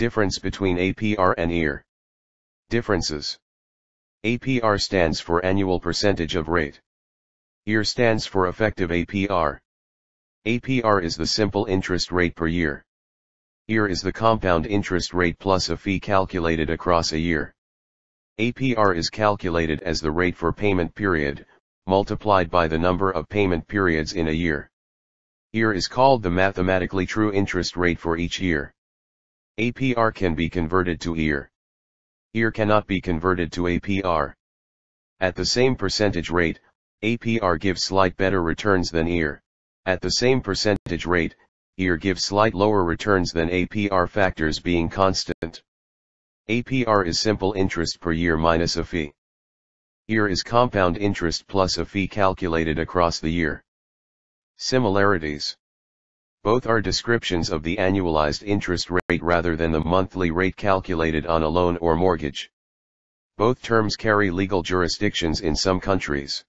Difference between APR and EAR. Differences. APR stands for annual percentage of rate. EAR stands for effective APR. APR is the simple interest rate per year. EAR is the compound interest rate plus a fee calculated across a year. APR is calculated as the rate for payment period, multiplied by the number of payment periods in a year. EAR is called the mathematically true interest rate for each year. APR can be converted to EAR. EAR cannot be converted to APR. At the same percentage rate, APR gives slight better returns than EAR. At the same percentage rate, EAR gives slight lower returns than APR factors being constant. APR is simple interest per year minus a fee. EAR is compound interest plus a fee calculated across the year. Similarities both are descriptions of the annualized interest rate rather than the monthly rate calculated on a loan or mortgage. Both terms carry legal jurisdictions in some countries.